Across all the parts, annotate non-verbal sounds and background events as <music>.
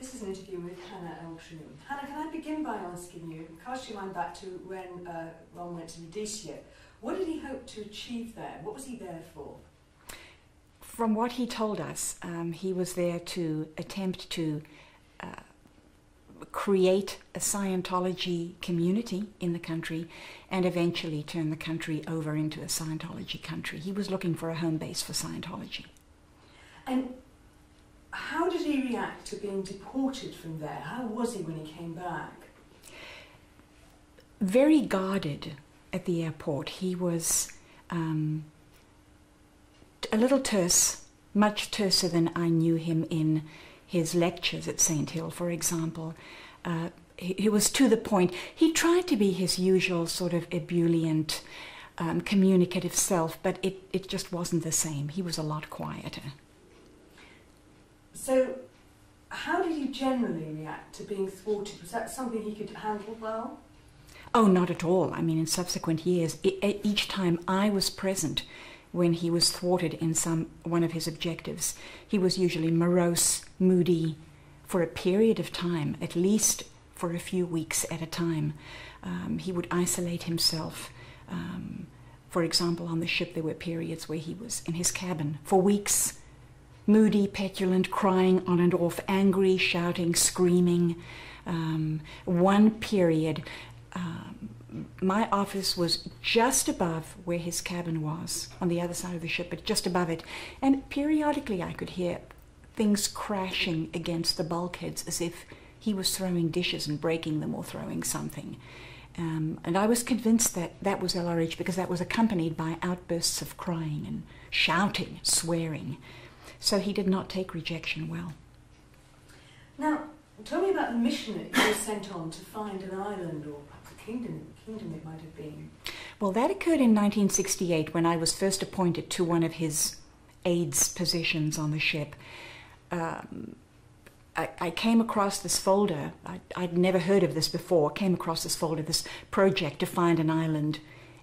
This is an interview with Hana Eltringham. Hannah, can I begin by asking you, cast your mind back to when uh, Ron went to Rhodesia, what did he hope to achieve there? What was he there for? From what he told us, um, he was there to attempt to uh, create a Scientology community in the country and eventually turn the country over into a Scientology country. He was looking for a home base for Scientology. And how did he react to being deported from there? How was he when he came back? Very guarded at the airport. He was um, a little terse, much terser than I knew him in his lectures at St. Hill, for example. Uh, he, he, was to the point. He tried to be his usual sort of ebullient, um, communicative self, but it, it just wasn't the same. He was a lot quieter. So, how did he generally react to being thwarted? Was that something he could handle well? Oh, not at all. I mean, in subsequent years, each time I was present when he was thwarted in some one of his objectives, he was usually morose, moody, for a period of time, at least for a few weeks at a time. Um, he would isolate himself. Um, for example, on the ship, there were periods where he was in his cabin for weeks moody, petulant, crying on and off, angry, shouting, screaming. Um, one period, um, my office was just above where his cabin was, on the other side of the ship, but just above it. And periodically I could hear things crashing against the bulkheads as if he was throwing dishes and breaking them or throwing something. Um, and I was convinced that that was LRH because that was accompanied by outbursts of crying and shouting, swearing. So he did not take rejection well. Now, tell me about the mission that you were sent on to find an island or perhaps a kingdom, kingdom it might have been. Well, that occurred in 1968 when I was first appointed to one of his aides positions on the ship. Um, I, I, came across this folder. I, would never heard of this before. Came across this folder, this project to find an island,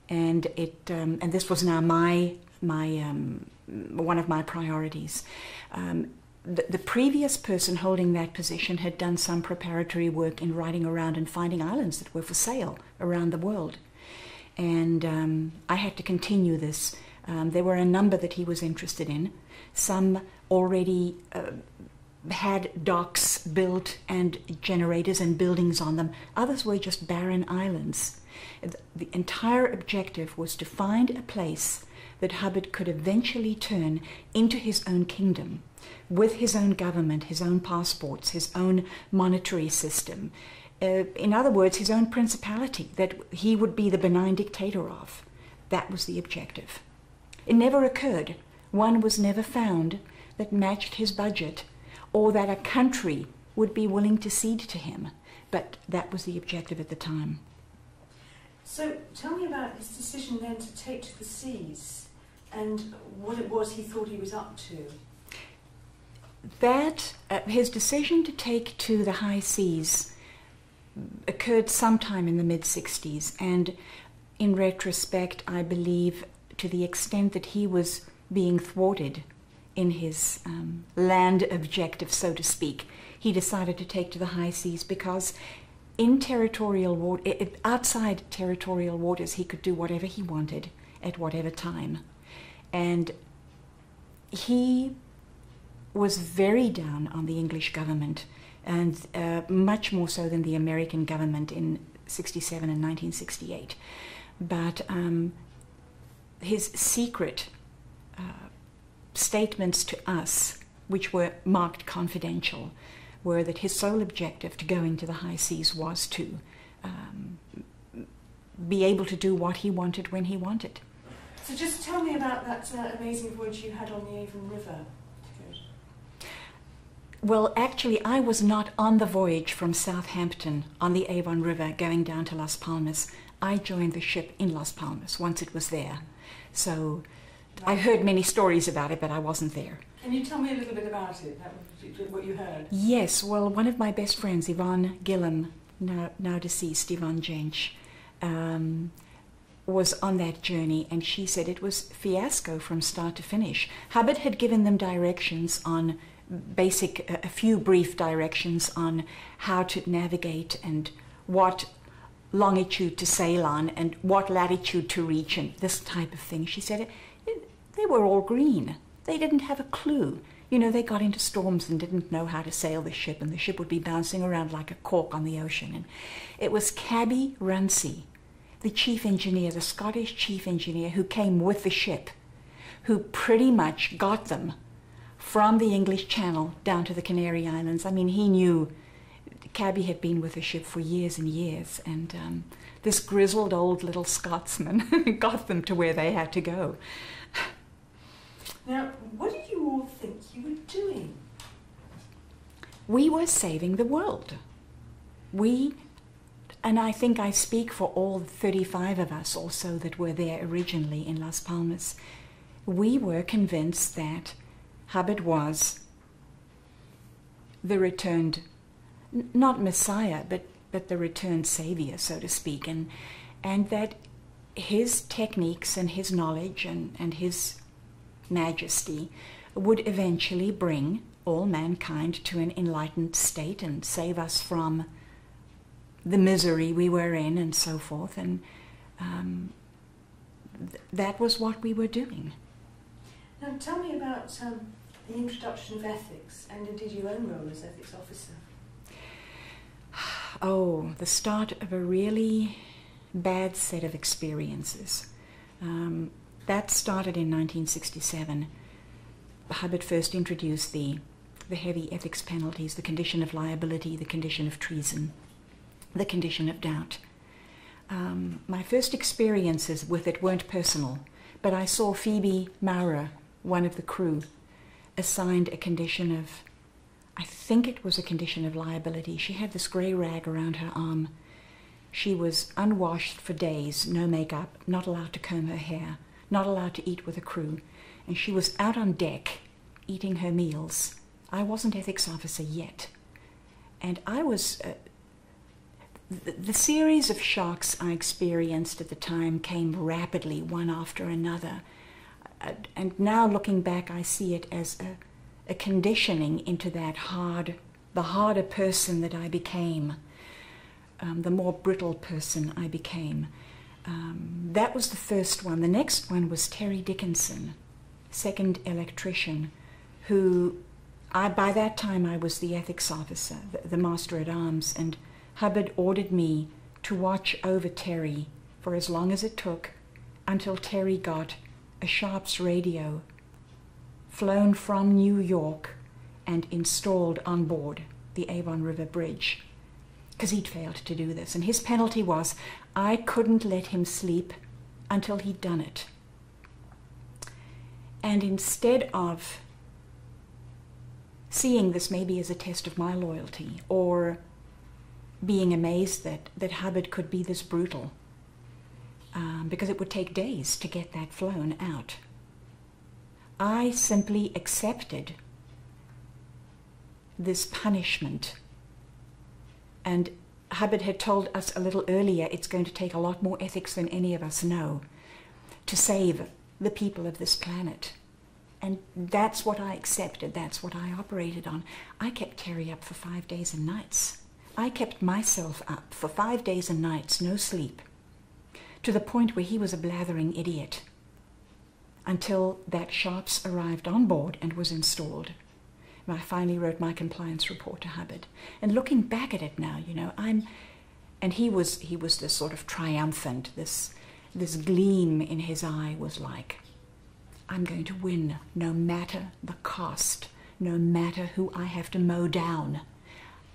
and it um, and this was now my my um, one of my priorities. Um, the, the, previous person holding that position had done some preparatory work in riding around and finding islands that were for sale around the world. And um, I had to continue this. Um, there were a number that he was interested in. Some already uh, had docks built and generators and buildings on them. Others were just barren islands. The entire objective was to find a place that Hubbard could eventually turn into his own kingdom with his own government, his own passports, his own monetary system. Uh, in other words, his own principality that he would be the benign dictator of. That was the objective. It never occurred. One was never found that matched his budget or that a country would be willing to cede to him. But that was the objective at the time. So tell me about his decision then to take to the seas and what it was he thought he was up to. That, uh, his decision to take to the high seas occurred sometime in the mid 60s, and in retrospect, I believe to the extent that he was being thwarted in his um, land objective, so to speak, he decided to take to the high seas because in territorial water, outside territorial waters, he could do whatever he wanted at whatever time. And he was very down on the English government, and uh, much more so than the American government in 67 and 1968. But um, his secret uh, statements to us, which were marked confidential, were that his sole objective to going to the high seas was to um, be able to do what he wanted when he wanted. So just tell me about that uh, amazing voyage you had on the Avon River. Well, actually, I was not on the voyage from Southampton on the Avon River going down to Las Palmas. I joined the ship in Las Palmas once it was there. So I heard many stories about it, but I wasn't there. Can you tell me a little bit about it, what you heard? Yes, well, one of my best friends, Yvonne Gillham, now, now deceased, Yvonne Jentzsch, um, was on that journey, and she said it was fiasco from start to finish. Hubbard had given them directions on basic, a, few brief directions on how to navigate and what longitude to sail on and what latitude to reach and this type of thing. She said it, they were all green. They didn't have a clue. You know, they got into storms and didn't know how to sail the ship, and the ship would be bouncing around like a cork on the ocean. And it was Cabby Runcie, the chief engineer, the Scottish chief engineer, who came with the ship, who pretty much got them from the English Channel down to the Canary Islands. I mean, he knew Cabby had been with the ship for years and years, and um, this grizzled old little Scotsman <laughs> got them to where they had to go. Now, what did you all think you were doing? We were saving the world. We, and I think I speak for all 35 of us also that were there originally in Las Palmas, we were convinced that Hubbard was the returned, not Messiah, but, but the returned Savior, so to speak, and, and that his techniques and his knowledge and, and his majesty would eventually bring all mankind to an enlightened state and save us from the misery we were in and so forth. And um, th- that was what we were doing. Now, tell me about um, the introduction of ethics and indeed your own role as ethics officer. <sighs> Oh, the start of a really bad set of experiences. Um, that started in 1967. Hubbard first introduced the, the heavy ethics penalties, the condition of liability, the condition of treason, the condition of doubt. Um, my first experiences with it weren't personal, but I saw Phoebe Maurer, one of the crew, assigned a condition of, I think it was a condition of liability. She had this grey rag around her arm. She was unwashed for days, no makeup, not allowed to comb her hair not allowed to eat with a crew, and she was out on deck eating her meals. I wasn't ethics officer yet. And I was. Uh, the, series of shocks I experienced at the time came rapidly, one after another. Uh, and now looking back, I see it as a, a conditioning into that hard, the harder person that I became, um, the more brittle person I became. Um, that was the first one. The next one was Terry Dickinson, second electrician, who I, by that time I was the ethics officer, the, the master at arms, and Hubbard ordered me to watch over Terry for as long as it took until Terry got a Sharps radio flown from New York and installed on board the Avon River Bridge because he'd failed to do this. And his penalty was I couldn't let him sleep until he'd done it. And instead of seeing this maybe as a test of my loyalty or being amazed that, that Hubbard could be this brutal, um, because it would take days to get that flown out, I simply accepted this punishment and Hubbard had told us a little earlier it's going to take a lot more ethics than any of us know to save the people of this planet. And that's what I accepted, that's what I operated on. I kept Terry up for five days and nights. I kept myself up for five days and nights, no sleep, to the point where he was a blathering idiot, until that Sharps arrived on board and was installed. I finally wrote my compliance report to Hubbard. And looking back at it now, you know, I'm, and he was he was this sort of triumphant, this this gleam in his eye was like, I'm going to win no matter the cost, no matter who I have to mow down.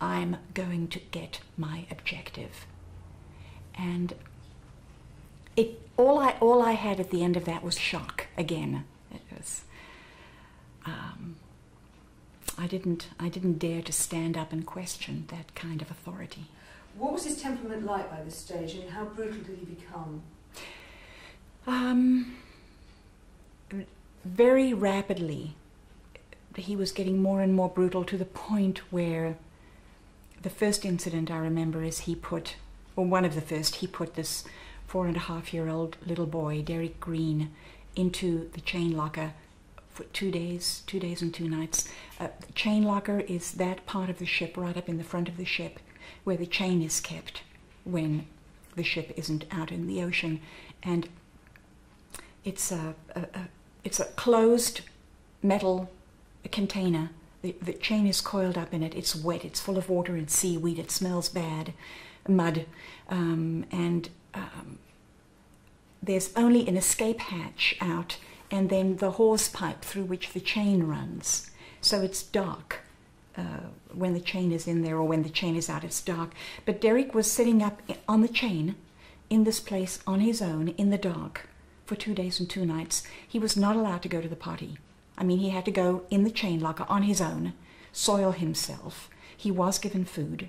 I'm going to get my objective. And it all I all I had at the end of that was shock again. It was um, I didn't, I didn't dare to stand up and question that kind of authority. What was his temperament like by this stage, and how brutal did he become? Um, very rapidly, he was getting more and more brutal to the point where the first incident I remember is he put, or one of the first, he put this four and a half year old little boy, Derek Greene, into the chain locker for two days, two days and two nights. Uh, the chain locker is that part of the ship right up in the front of the ship where the chain is kept when the ship isn't out in the ocean. And it's a, a, a it's a closed metal container. The, chain is coiled up in it. It's wet. It's full of water and seaweed. It smells bad, mud, um, and um, there's only an escape hatch out and then the hawse pipe through which the chain runs. So it's dark uh, when the chain is in there or when the chain is out, it's dark. But Derek was sitting up on the chain in this place on his own in the dark for two days and two nights. He was not allowed to go to the party. I mean, he had to go in the chain locker on his own, soil himself. He was given food.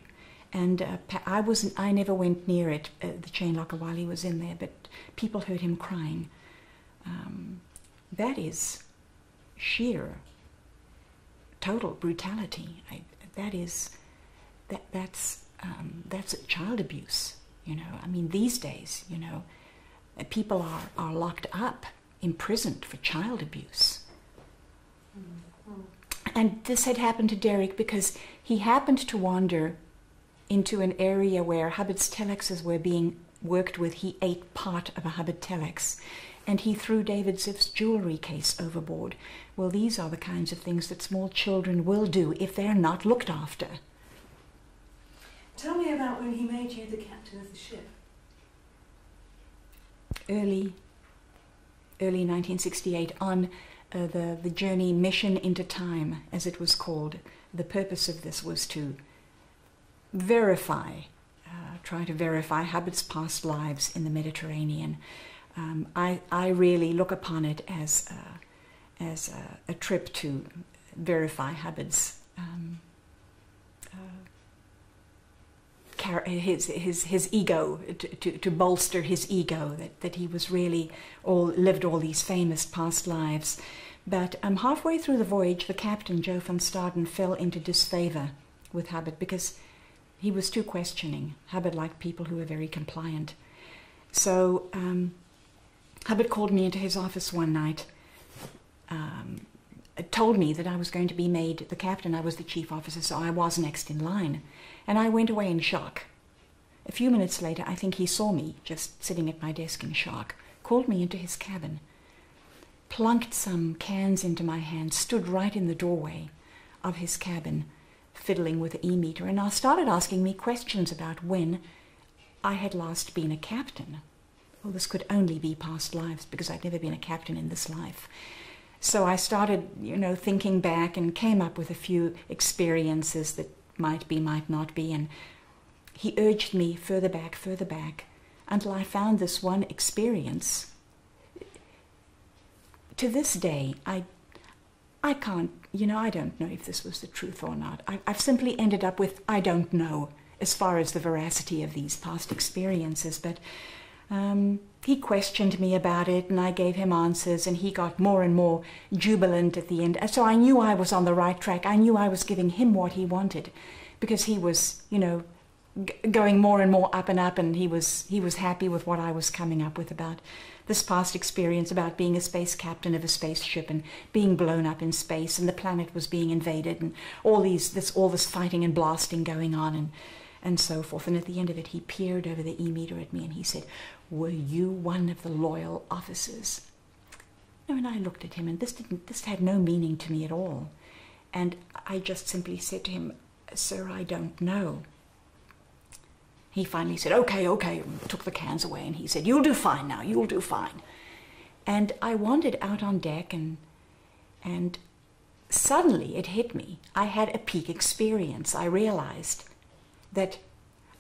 And uh, I wasn't. I never went near it, uh, the chain locker, while he was in there. But people heard him crying. Um, that is sheer, total brutality. I, that is, that that's um, that's child abuse. You know, I mean, these days, you know, people are are locked up, imprisoned for child abuse. And this had happened to Derek because he happened to wander into an area where Hubbard's telexes were being worked with. He ate part of a Hubbard telex and he threw David Ziff's jewelry case overboard. Well, these are the kinds of things that small children will do if they're not looked after. Tell me about when he made you the captain of the ship. Early, early 1968, on uh, the, the journey Mission into Time, as it was called. The purpose of this was to verify, uh, try to verify Hubbard's past lives in the Mediterranean um, I, I really look upon it as a, as a, a trip to verify Hubbard's um, uh, his, his, his ego, to, to, to, bolster his ego, that, that he was really all lived all these famous past lives. But um, halfway through the voyage, the captain, Joe van Staden, fell into disfavor with Hubbard because he was too questioning. Hubbard liked people who were very compliant. So um, Hubbard called me into his office one night, um, told me that I was going to be made the captain. I was the chief officer, so I was next in line. And I went away in shock. A few minutes later, I think he saw me just sitting at my desk in shock, called me into his cabin, plunked some cans into my hand, stood right in the doorway of his cabin, fiddling with the e-meter, and I started asking me questions about when I had last been a captain well, this could only be past lives because I'd never been a captain in this life. So I started, you know, thinking back and came up with a few experiences that might be, might not be. And he urged me further back, further back, until I found this one experience. To this day, I, I can't, you know, I don't know if this was the truth or not. I, I've simply ended up with I don't know as far as the veracity of these past experiences, but um, he questioned me about it and I gave him answers and he got more and more jubilant at the end. So I knew I was on the right track. I knew I was giving him what he wanted because he was, you know, going more and more up and up and he was he was happy with what I was coming up with about this past experience about being a space captain of a spaceship and being blown up in space and the planet was being invaded and all these this all this fighting and blasting going on and and so forth. And at the end of it, he peered over the e-meter at me and he said, were you one of the loyal officers? No, and I looked at him, and this didn't. This had no meaning to me at all. And I just simply said to him, "Sir, I don't know." He finally said, "Okay, okay," took the cans away, and he said, "You'll do fine now. You'll do fine." And I wandered out on deck, and and suddenly it hit me. I had a peak experience. I realized that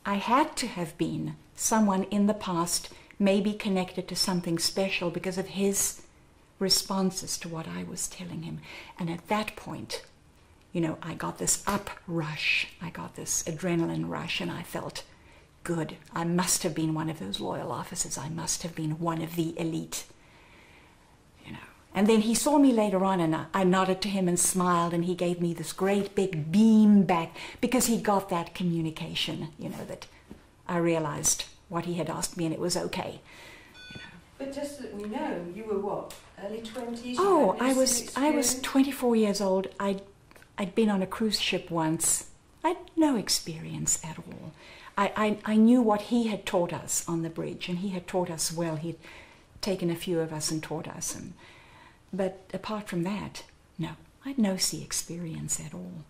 I had to have been someone in the past maybe connected to something special because of his responses to what I was telling him. And at that point, you know, I got this up rush, I got this adrenaline rush, and I felt good. I must have been one of those loyal officers. I must have been one of the elite. You know. And then he saw me later on, and I nodded to him and smiled, and he gave me this great big beam back because he got that communication, you know, that I realized what he had asked me, and it was okay. You know. But just so that we know, you were what? Early twenties? Oh, I was I was 24 years old. I'd I'd been on a cruise ship once. I'd no experience at all. I, I, I knew what he had taught us on the bridge, and he had taught us well. He'd taken a few of us and taught us, and but apart from that, no, I had no sea experience at all.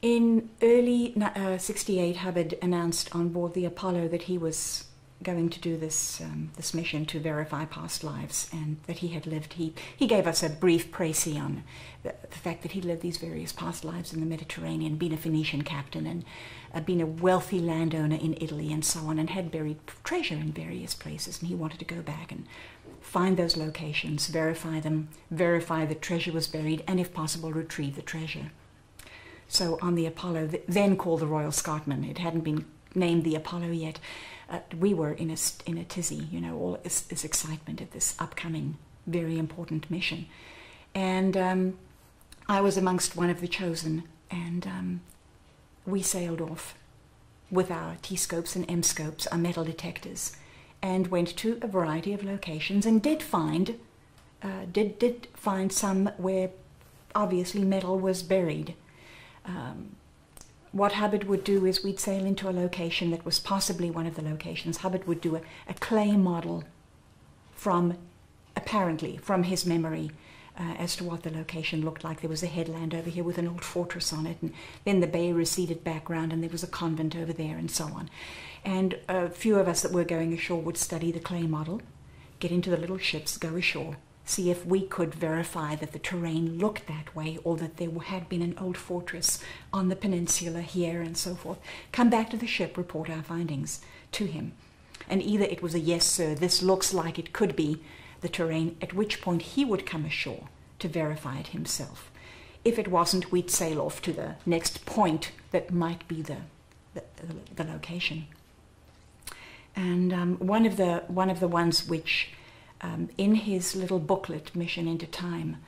In early uh, 68, Hubbard announced on board the Apollo that he was going to do this um, this mission to verify past lives and that he had lived. He he gave us a brief précis on the, the fact that he lived these various past lives in the Mediterranean, been a Phoenician captain and uh, been a wealthy landowner in Italy and so on, and had buried treasure in various places. And he wanted to go back and find those locations, verify them, verify the treasure was buried, and if possible, retrieve the treasure. So on the Apollo, then called the Royal Scotman, it hadn't been named the Apollo yet. Uh, we were in a, in a tizzy, you know, all this, this excitement at this upcoming very important mission. And um, I was amongst one of the chosen, and um, we sailed off with our T-scopes and M-scopes, our metal detectors, and went to a variety of locations and did find, uh, did, did find some where obviously metal was buried um, what Hubbard would do is we'd sail into a location that was possibly one of the locations. Hubbard would do a, a clay model from, apparently, from his memory uh, as to what the location looked like. There was a headland over here with an old fortress on it, and then the bay receded background, and there was a convent over there, and so on. And a few of us that were going ashore would study the clay model, get into the little ships, go ashore, see if we could verify that the terrain looked that way or that there had been an old fortress on the peninsula here and so forth. Come back to the ship, report our findings to him. And either it was a yes, sir, this looks like it could be the terrain, at which point he would come ashore to verify it himself. If it wasn't, we'd sail off to the next point that might be the, the, the location. And um, one of the one of the ones which um, in his little booklet, Mission into Time,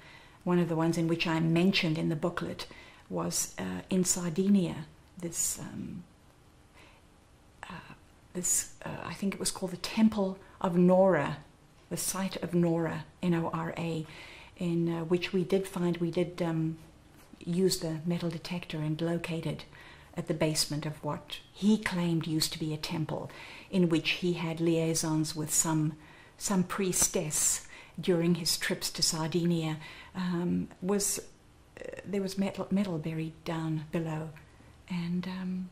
one of the ones in which I mentioned in the booklet was uh, in Sardinia, this, um, uh, this uh, I think it was called the Temple of Nora, the site of Nora, N-O-R-A, in uh, which we did find, we did um, use the metal detector and located at the basement of what he claimed used to be a temple, in which he had liaisons with some some priestess during his trips to Sardinia um, was uh, there was metal, metal buried down below, and um,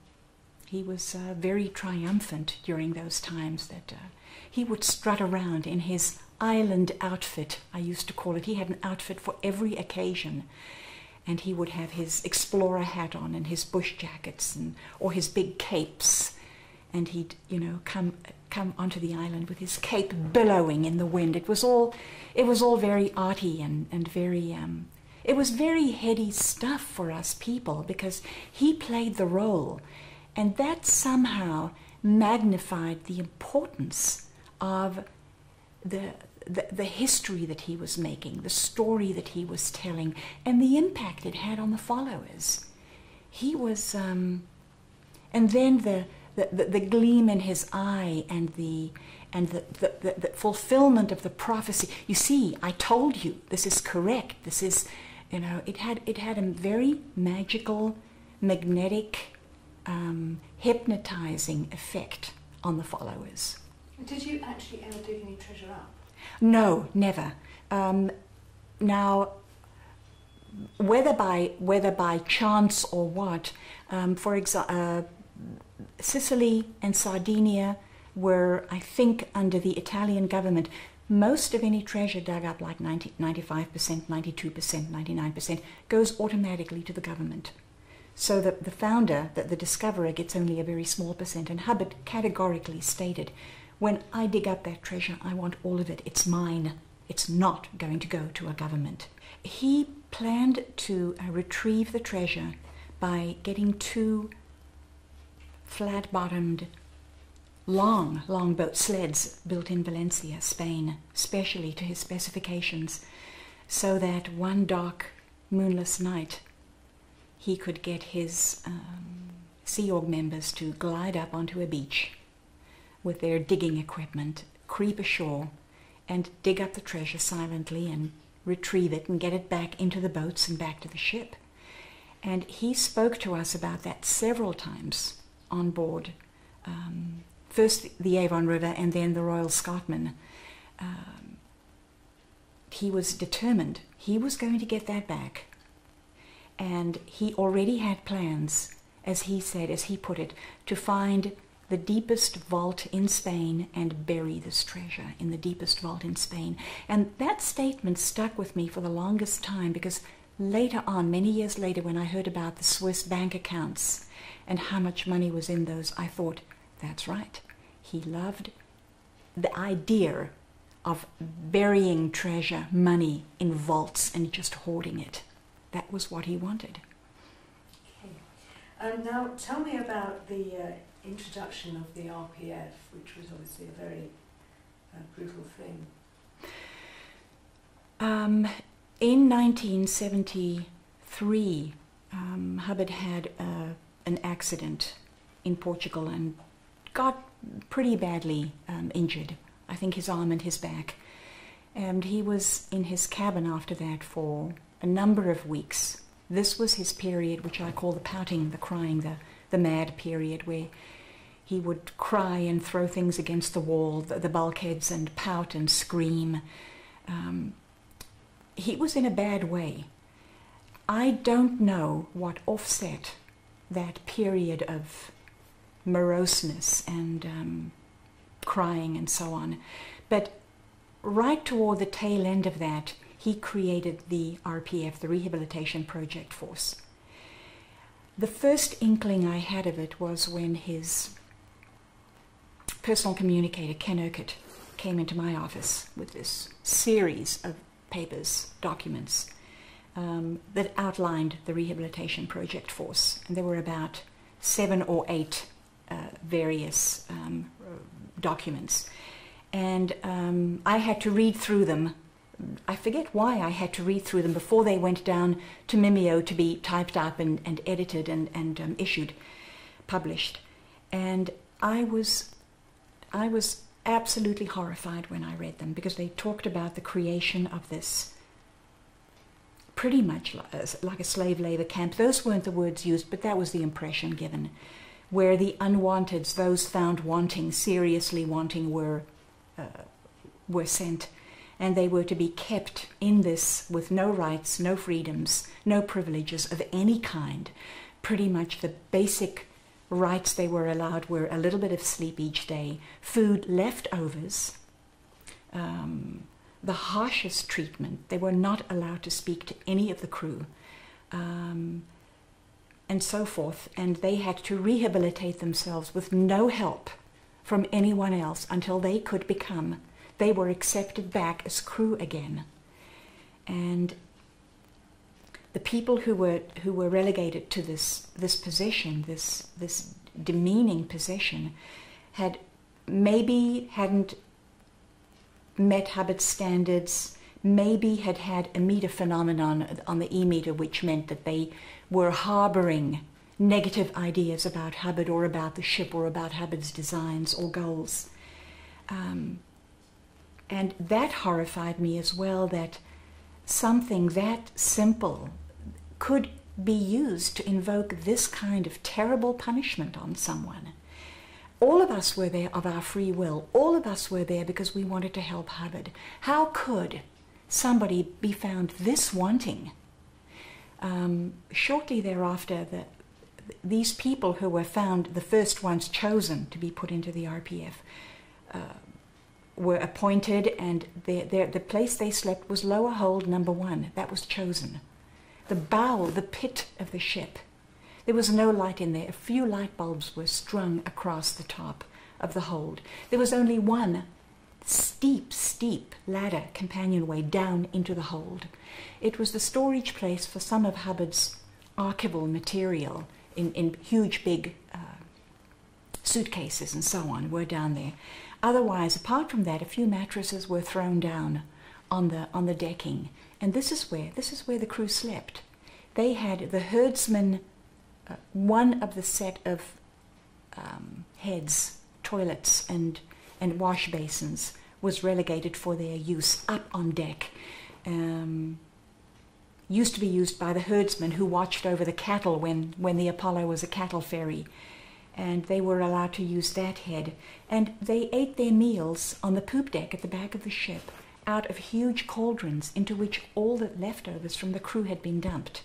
he was uh, very triumphant during those times. That uh, he would strut around in his island outfit. I used to call it. He had an outfit for every occasion. And he would have his explorer hat on and his bush jackets and or his big capes, and he'd you know come come onto the island with his cape billowing in the wind. It was all, it was all very arty and, and very, um, it was very heady stuff for us people because he played the role. And that somehow magnified the importance of the, the, the, history that he was making, the story that he was telling, and the impact it had on the followers. He was, um, and then the, the, the, the gleam in his eye and the and the, the, the, the, fulfillment of the prophecy. You see, I told you this is correct. This is, you know, it had it had a very magical, magnetic, um, hypnotizing effect on the followers. Did you actually ever dig any treasure up? No, never. Um, now, whether by whether by chance or what, um, for example. Uh, Sicily and Sardinia were, I think, under the Italian government. Most of any treasure dug up, like 90, 95%, 92%, 99%, goes automatically to the government. So that the founder, that the discoverer, gets only a very small percent. And Hubbard categorically stated, when I dig up that treasure, I want all of it. It's mine. It's not going to go to a government. He planned to uh, retrieve the treasure by getting two flat bottomed, long longboat sleds built in Valencia, Spain, specially to his specifications, so that one dark, moonless night he could get his um, Sea Org members to glide up onto a beach with their digging equipment, creep ashore, and dig up the treasure silently and retrieve it and get it back into the boats and back to the ship. And he spoke to us about that several times on board. Um, first the Avon River and then the Royal Scotman. Um, he was determined. He was going to get that back. And he already had plans, as he said, as he put it, to find the deepest vault in Spain and bury this treasure in the deepest vault in Spain. And that statement stuck with me for the longest time because later on, many years later, when I heard about the Swiss bank accounts and how much money was in those, I thought, that's right. He loved the idea of burying treasure, money in vaults and just hoarding it. That was what he wanted. Okay. Um, now, tell me about the uh, introduction of the RPF, which was obviously a very uh, brutal thing. Um, in 1973, um, Hubbard had uh, an accident in Portugal and got pretty badly um, injured. I think his arm and his back. And he was in his cabin after that for a number of weeks. This was his period, which I call the pouting, the crying, the, the mad period, where he would cry and throw things against the wall, the, the bulkheads, and pout and scream. Um, he was in a bad way. I don't know what offset that period of moroseness and um, crying and so on. But right toward the tail end of that, he created the RPF, the Rehabilitation Project Force. The first inkling I had of it was when his personal communicator, Ken Urquhart, came into my office with this series of papers, documents, um, that outlined the Rehabilitation Project Force. And there were about seven or eight uh, various um, documents. And um, I had to read through them. I forget why I had to read through them before they went down to Mimeo to be typed up and, and edited and, and um, issued, published. And I was, I was absolutely horrified when I read them because they talked about the creation of this pretty much like a slave labor camp. Those weren't the words used, but that was the impression given where the unwanteds, those found wanting, seriously wanting, were, uh, were sent. And they were to be kept in this with no rights, no freedoms, no privileges of any kind. Pretty much the basic rights they were allowed were a little bit of sleep each day, food leftovers, um, the harshest treatment. They were not allowed to speak to any of the crew. Um, and so forth, and they had to rehabilitate themselves with no help from anyone else until they could become, they were accepted back as crew again. And the people who were who were relegated to this this position, this this demeaning position, had maybe hadn't met Hubbard's standards, maybe had had a meter phenomenon on the E meter, which meant that they were harboring negative ideas about Hubbard or about the ship or about Hubbard's designs or goals. Um, and that horrified me as well that something that simple could be used to invoke this kind of terrible punishment on someone. All of us were there of our free will. All of us were there because we wanted to help Hubbard. How could somebody be found this wanting um, shortly thereafter, the, these people who were found the first ones chosen to be put into the RPF uh, were appointed, and the place they slept was lower hold number one. That was chosen. The bow, the pit of the ship. There was no light in there. A few light bulbs were strung across the top of the hold. There was only one steep, steep ladder companionway down into the hold. It was the storage place for some of Hubbard's archival material in, in huge big uh, suitcases and so on were down there. Otherwise, apart from that, a few mattresses were thrown down on the on the decking, and this is where this is where the crew slept. They had the herdsman, uh, one of the set of um, heads, toilets, and and wash basins was relegated for their use up on deck. Um, used to be used by the herdsmen who watched over the cattle when, when the Apollo was a cattle ferry. And they were allowed to use that head. And they ate their meals on the poop deck at the back of the ship out of huge cauldrons into which all the leftovers from the crew had been dumped.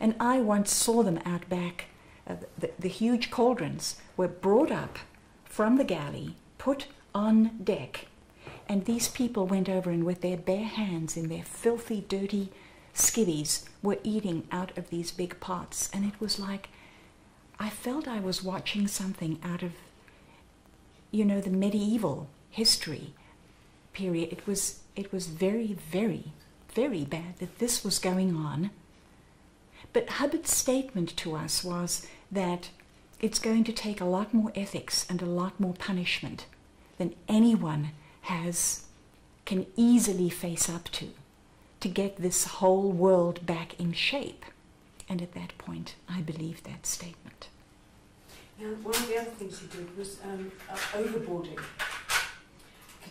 And I once saw them out back. Uh, the, the huge cauldrons were brought up from the galley, put on deck, and these people went over and with their bare hands in their filthy, dirty skivvies were eating out of these big pots. And it was like, I felt I was watching something out of, you know, the medieval history period. It was, it was very, very, very bad that this was going on. But Hubbard's statement to us was that it's going to take a lot more ethics and a lot more punishment than anyone has can easily face up to to get this whole world back in shape. And at that point, I believed that statement. Now, one of the other things he did was um, uh, overboarding.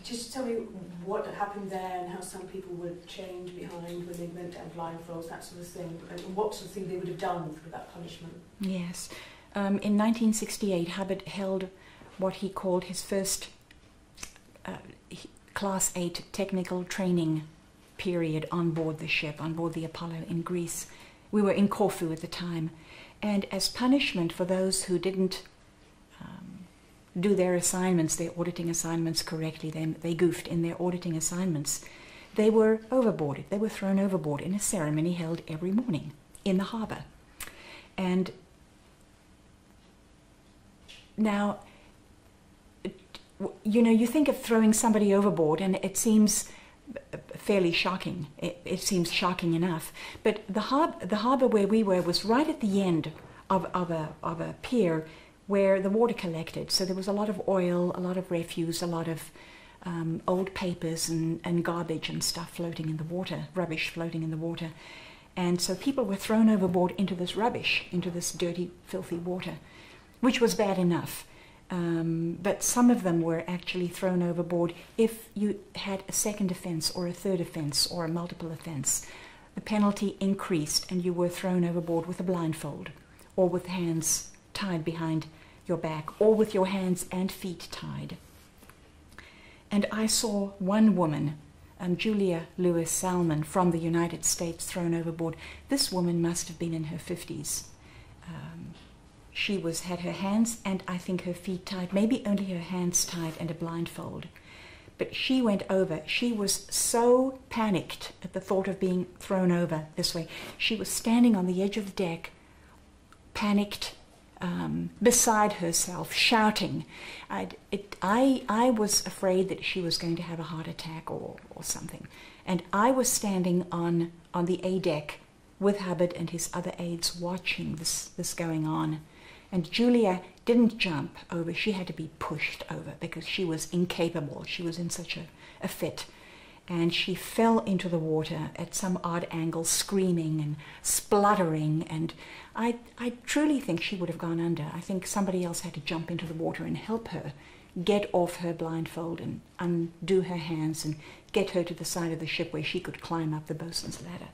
Just tell me what happened there and how some people were chained behind when they went down blindfolds, that sort of thing, and what sort of thing they would have done for that punishment? Yes. Um, in 1968, Hubbard held what he called his first uh, Class 8 technical training period on board the ship, on board the Apollo in Greece. We were in Corfu at the time. And as punishment for those who didn't do their assignments, their auditing assignments correctly, they, they goofed in their auditing assignments, they were overboarded. They were thrown overboard in a ceremony held every morning in the harbour. And now, you know, you think of throwing somebody overboard, and it seems fairly shocking. It, it, seems shocking enough. But the, har- the harbour where we were was right at the end of, of, a, of a pier where the water collected. So there was a lot of oil, a lot of refuse, a lot of um, old papers and, and garbage and stuff floating in the water, rubbish floating in the water. And so people were thrown overboard into this rubbish, into this dirty, filthy water, which was bad enough. Um, but some of them were actually thrown overboard if you had a second offence or a third offence or a multiple offence. The penalty increased and you were thrown overboard with a blindfold or with hands tied behind your back or with your hands and feet tied. And I saw one woman, um, Julia Lewis Salmon from the United States, thrown overboard. This woman must have been in her 50s. Um, she was had her hands and I think her feet tied, maybe only her hands tied and a blindfold. But she went over. She was so panicked at the thought of being thrown over this way. She was standing on the edge of the deck, panicked, um, beside herself, shouting. It, I, I was afraid that she was going to have a heart attack or, or something. And I was standing on, on the A deck with Hubbard and his other aides watching this, this going on. And Julia didn't jump over, she had to be pushed over because she was incapable. She was in such a, a fit. And she fell into the water at some odd angle, screaming and spluttering. And I, I truly think she would have gone under. I think somebody else had to jump into the water and help her get off her blindfold and undo her hands and get her to the side of the ship where she could climb up the bosun's ladder.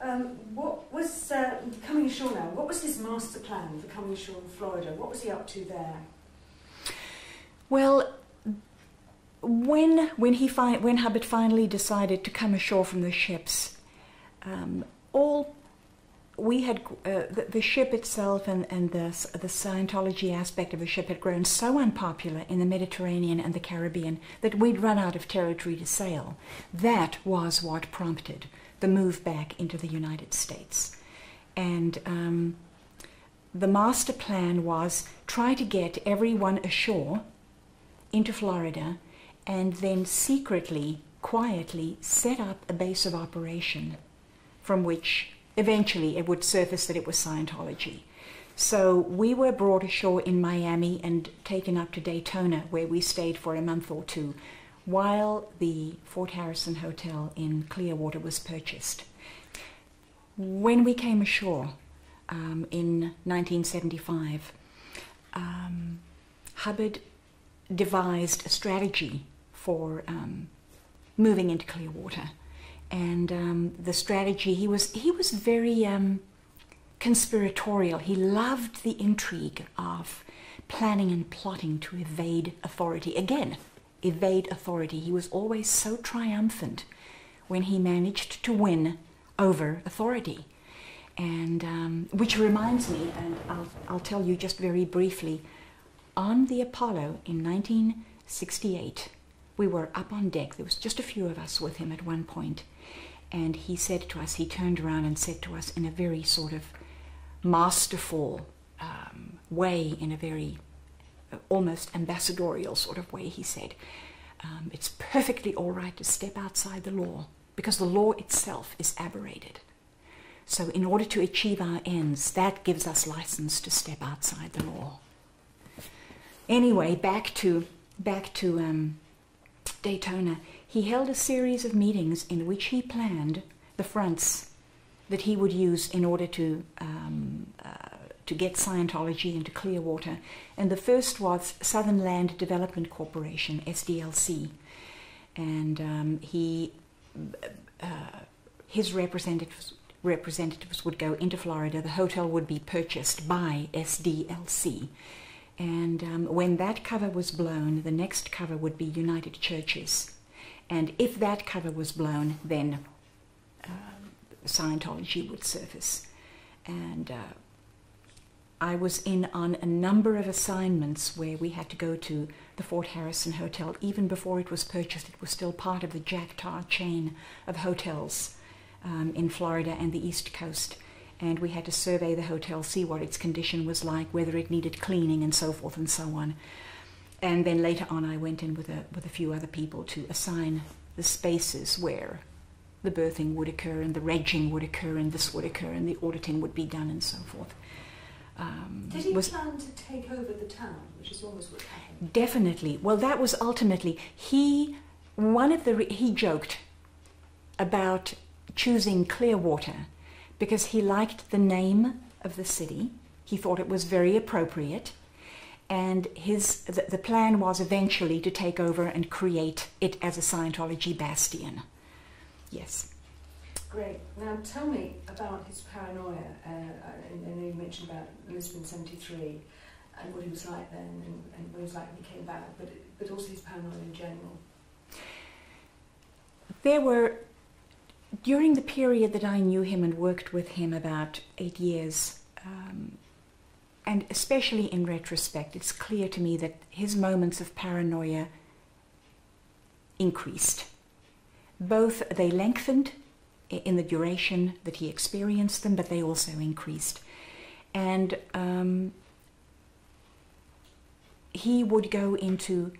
Um, what was uh, coming ashore now? What was his master plan for coming ashore in Florida? What was he up to there? Well, when when he fi- when Hubbard finally decided to come ashore from the ships, um, all we had uh, the, the, ship itself and, and the the Scientology aspect of the ship had grown so unpopular in the Mediterranean and the Caribbean that we'd run out of territory to sail. That was what prompted the move back into the United States. And um, the master plan was try to get everyone ashore into Florida and then secretly, quietly set up a base of operation from which eventually it would surface that it was Scientology. So we were brought ashore in Miami and taken up to Daytona, where we stayed for a month or two while the Fort Harrison Hotel in Clearwater was purchased. When we came ashore um, in 1975, um, Hubbard devised a strategy for um, moving into Clearwater, and um, the strategy he was he was very um, conspiratorial. He loved the intrigue of planning and plotting to evade authority. Again, evade authority. He was always so triumphant when he managed to win over authority. And um, which reminds me, and I'll, I'll tell you just very briefly, on the Apollo in 1968, we were up on deck. There was just a few of us with him at one point, and he said to us, he turned around and said to us in a very sort of masterful um, way, in a very uh, almost ambassadorial sort of way, he said, um, It's perfectly all right to step outside the law because the law itself is aberrated. So, in order to achieve our ends, that gives us license to step outside the law. Anyway, back to back to um, Daytona. He held a series of meetings in which he planned the fronts that he would use in order to um, uh, to get Scientology into Clearwater. And the first was Southern Land Development Corporation (SDLC), and um, he uh, his representatives representatives would go into Florida. The hotel would be purchased by SDLC. And um, when that cover was blown, the next cover would be United Churches. And if that cover was blown, then uh, Scientology would surface. And uh, I was in on a number of assignments where we had to go to the Fort Harrison Hotel. Even before it was purchased, it was still part of the Jack Tar chain of hotels um, in Florida and the East Coast. And we had to survey the hotel, see what its condition was like, whether it needed cleaning, and so forth and so on. And then later on, I went in with a, with a few other people to assign the spaces where the berthing would occur, and the regging would occur, and this would occur, and the auditing would be done, and so forth. Um, Did he was, plan to take over the town, which is almost what happened? Definitely. Well, that was ultimately he. One of the he joked about choosing Clearwater because he liked the name of the city. He thought it was very appropriate. And his, the, the plan was eventually to take over and create it as a Scientology bastion. Yes. Great. Now tell me about his paranoia. Uh, and, and you mentioned about Lisbon 73 and what he was like then and, and what he was like when he came back, but, but also his paranoia in general. There were during the period that I knew him and worked with him about eight years, um, and especially in retrospect, it's clear to me that his moments of paranoia increased. Both they lengthened in the duration that he experienced them, but they also increased. And um, he would go into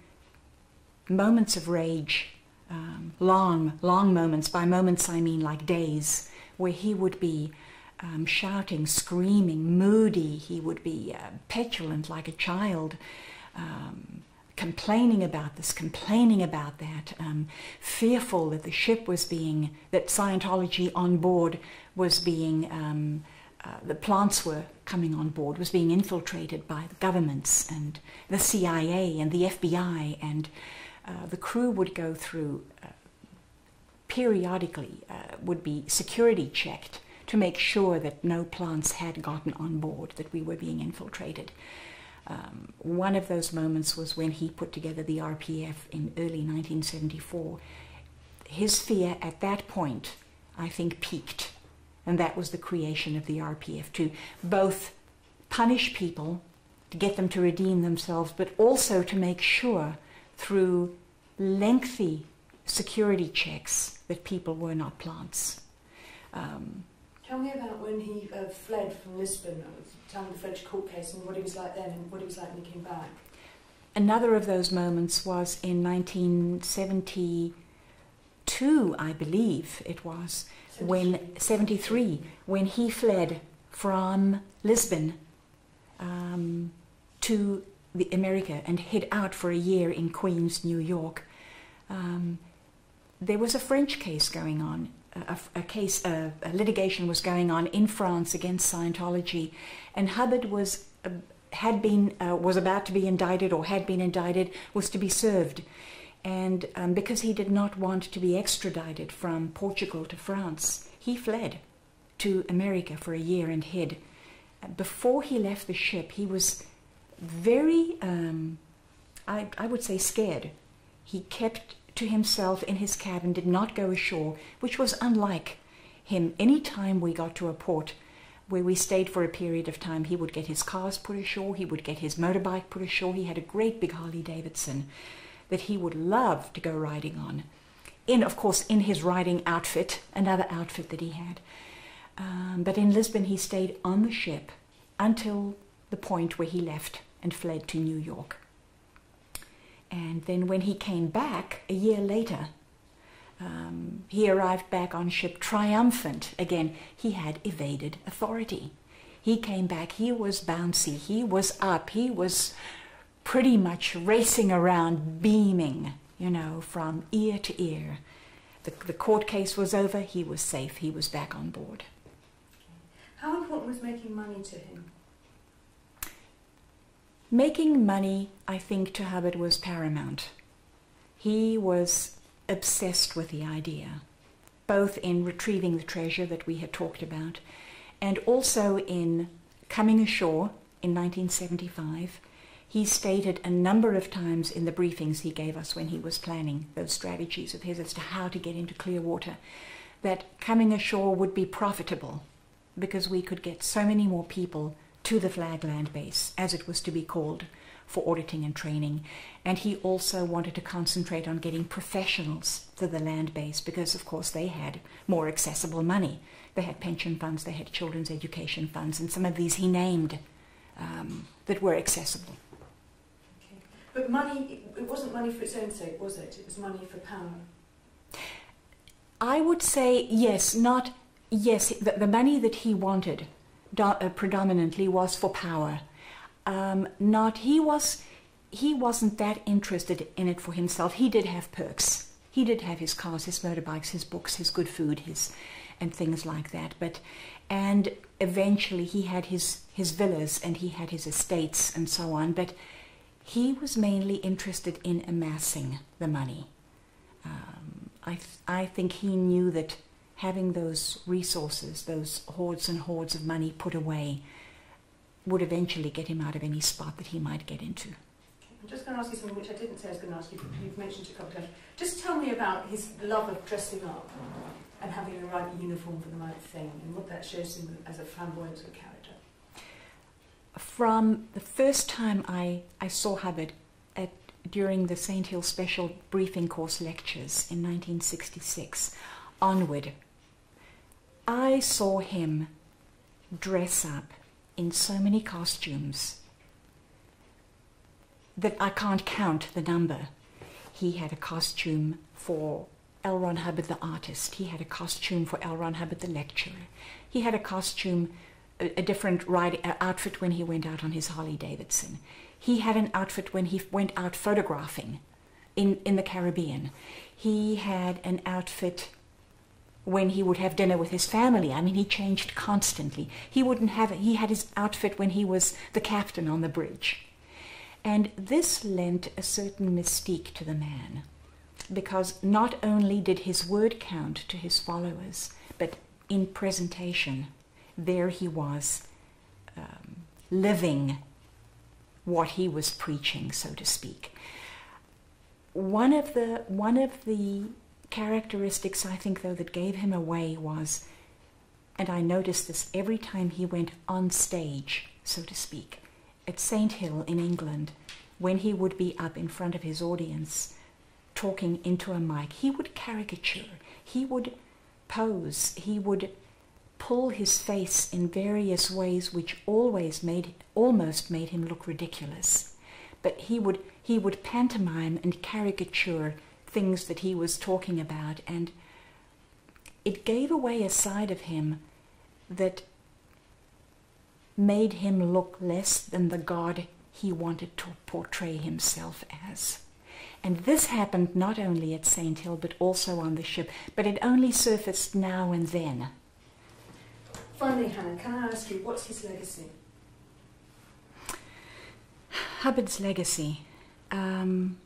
moments of rage um, long, long moments. By moments, I mean like days, where he would be um, shouting, screaming, moody. He would be uh, petulant like a child, um, complaining about this, complaining about that, um, fearful that the ship was being, that Scientology on board was being, um, uh, the plants were coming on board, was being infiltrated by the governments and the CIA and the FBI and uh, the crew would go through uh, periodically, uh, would be security checked to make sure that no plants had gotten on board, that we were being infiltrated. Um, one of those moments was when he put together the RPF in early 1974. His fear at that point, I think, peaked, and that was the creation of the RPF to both punish people, to get them to redeem themselves, but also to make sure through lengthy security checks that people were not plants. Um, Tell me about when he uh, fled from Lisbon, telling the French court case, and what he was like then and what he was like when he came back. Another of those moments was in 1972, I believe it was, 73. when 73, when he fled from Lisbon um, to the America and hid out for a year in Queens, New York. Um, there was a French case going on. A, a case, a, a, litigation was going on in France against Scientology, and Hubbard was uh, had been uh, was about to be indicted or had been indicted was to be served, and um, because he did not want to be extradited from Portugal to France, he fled to America for a year and hid. Before he left the ship, he was very, um, I, I would say, scared. He kept to himself in his cabin, did not go ashore, which was unlike him. Any time we got to a port where we stayed for a period of time, he would get his cars put ashore, he would get his motorbike put ashore. He had a great big Harley Davidson that he would love to go riding on. In, of course, in his riding outfit, another outfit that he had. Um, but in Lisbon, he stayed on the ship until the point where he left and fled to New York. And then when he came back a year later, um, he arrived back on ship triumphant. Again, he had evaded authority. He came back, he was bouncy, he was up, he was pretty much racing around, beaming, you know, from ear to ear. The, the court case was over, he was safe, he was back on board. How important was making money to him? Making money, I think, to Hubbard was paramount. He was obsessed with the idea, both in retrieving the treasure that we had talked about and also in coming ashore in 1975. He stated a number of times in the briefings he gave us when he was planning those strategies of his as to how to get into Clearwater that coming ashore would be profitable because we could get so many more people to the Flag Land Base, as it was to be called, for auditing and training. And he also wanted to concentrate on getting professionals to the land base because, of course, they had more accessible money. They had pension funds, they had children's education funds, and some of these he named um, that were accessible. Okay. But money, it wasn't money for its own sake, was it? It was money for power. I would say yes, not yes. The, the money that he wanted predominantly was for power. Um, not he was he wasn't that interested in it for himself. He did have perks. He did have his cars, his motorbikes, his books, his good food, his and things like that. But and eventually he had his his villas and he had his estates and so on. But he was mainly interested in amassing the money. Um, I th- I think he knew that having those resources, those hoards and hoards of money put away, would eventually get him out of any spot that he might get into. I'm just going to ask you something which I didn't say I was going to ask you, but you've mentioned it a couple of times. Just tell me about his love of dressing up and having the right uniform for the right thing and what that shows him as a flamboyant sort of character. From the first time I, I saw Hubbard at, during the St. Hill Special Briefing Course lectures in 1966 onward, I saw him dress up in so many costumes that I can't count the number. He had a costume for L. Ron Hubbard the artist. He had a costume for L. Ron Hubbard the lecturer. He had a costume, a, a different ride, uh, outfit when he went out on his Harley Davidson. He had an outfit when he went out photographing in, in the Caribbean. He had an outfit when he would have dinner with his family. I mean, he changed constantly. He wouldn't have he had his outfit when he was the captain on the bridge. And this lent a certain mystique to the man, because not only did his word count to his followers, but in presentation, there he was um, living what he was preaching, so to speak. One of the one of the characteristics I think, though, that gave him away was, and I noticed this every time he went on stage, so to speak, at St. Hill in England, when he would be up in front of his audience talking into a mic, he would caricature, he would pose, he would pull his face in various ways which always made almost made him look ridiculous. But he would he would pantomime and caricature things that he was talking about, and it gave away a side of him that made him look less than the God he wanted to portray himself as. And this happened not only at St. Hill, but also on the ship, but it only surfaced now and then. Finally, Hana, can I ask you, what's his legacy? Hubbard's legacy. Um,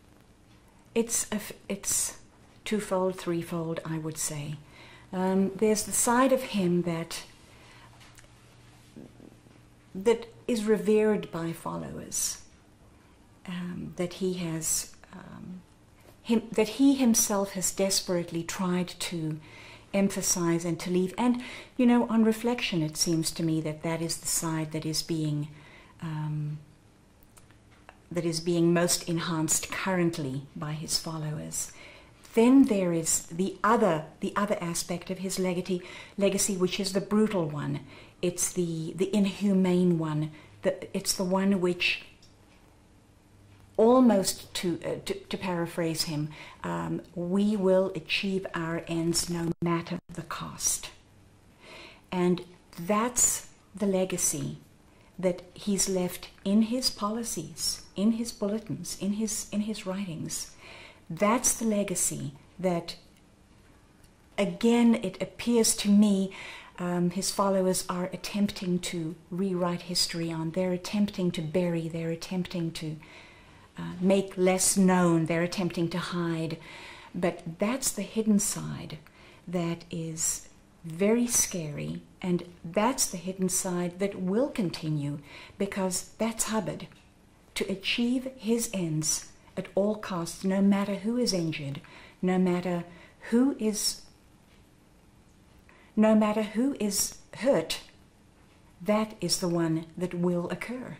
it's a, it's twofold, threefold, I would say. Um, there's the side of him that that is revered by followers. Um, that he has um, him, that he himself has desperately tried to emphasize and to leave. And you know, on reflection, it seems to me that that is the side that is being um, that is being most enhanced currently by his followers. Then there is the other, the other aspect of his legacy, legacy, which is the brutal one. It's the, the inhumane one. The, it's the one which, almost to, uh, to, to, paraphrase him, um, we will achieve our ends no matter the cost. And that's the legacy that he's left in his policies, in his bulletins, in his, in his writings. That's the legacy that, again, it appears to me um, his followers are attempting to rewrite history on. They're attempting to bury, they're attempting to uh, make less known, they're attempting to hide. But that's the hidden side that is very scary, and that's the hidden side that will continue because that's Hubbard. To achieve his ends at all costs, no matter who is injured, no matter who is no matter who is hurt, that is the one that will occur.